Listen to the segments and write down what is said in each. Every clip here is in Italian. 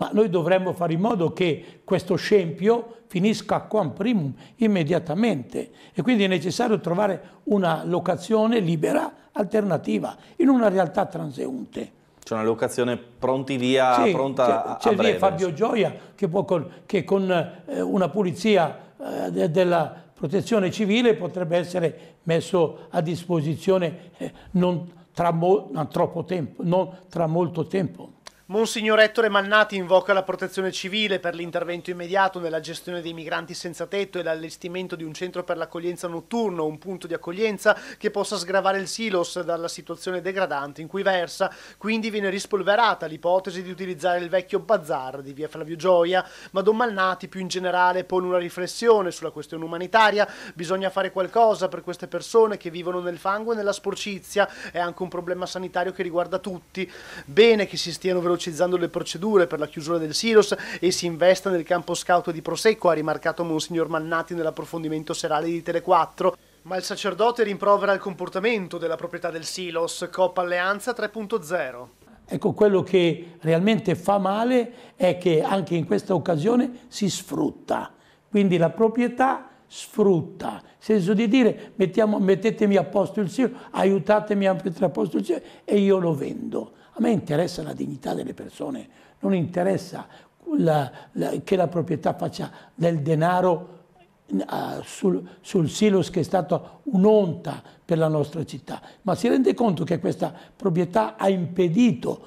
Ma noi dovremmo fare in modo che questo scempio finisca quam primum, immediatamente. E quindi è necessario trovare una locazione libera, alternativa, in una realtà transeunte. C'è una locazione pronti via, sì, pronta C'è via Fabio Gioia che, con, che con eh, una pulizia eh, della protezione civile potrebbe essere messo a disposizione eh, non, tra mo, non, tempo, non tra molto tempo. Monsignor Ettore Mannati invoca la protezione civile per l'intervento immediato nella gestione dei migranti senza tetto e l'allestimento di un centro per l'accoglienza notturno, un punto di accoglienza che possa sgravare il Silos dalla situazione degradante in cui versa. Quindi viene rispolverata l'ipotesi di utilizzare il vecchio bazar di via Flavio Gioia, ma Don Mannati più in generale pone una riflessione sulla questione umanitaria. Bisogna fare qualcosa per queste persone che vivono nel fango e nella sporcizia. È anche un problema sanitario che riguarda tutti. Bene che si stiano velocizzando velocizzando le procedure per la chiusura del Silos e si investa nel campo scout di Prosecco, ha rimarcato Monsignor Mannati nell'approfondimento serale di Tele4. Ma il sacerdote rimprovera il comportamento della proprietà del Silos, Coppa Alleanza 3.0. Ecco, quello che realmente fa male è che anche in questa occasione si sfrutta. Quindi la proprietà sfrutta, senso di dire mettiamo, mettetemi a posto il Silos, aiutatemi a mettere a posto il Silos e io lo vendo. A me interessa la dignità delle persone, non interessa la, la, che la proprietà faccia del denaro uh, sul, sul silos che è stata un'onta per la nostra città, ma si rende conto che questa proprietà ha impedito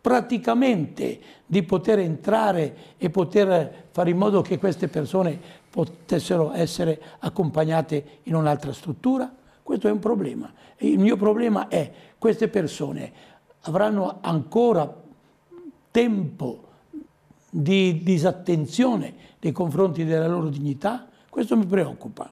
praticamente di poter entrare e poter fare in modo che queste persone potessero essere accompagnate in un'altra struttura? Questo è un problema. Il mio problema è queste persone avranno ancora tempo di disattenzione nei confronti della loro dignità? Questo mi preoccupa.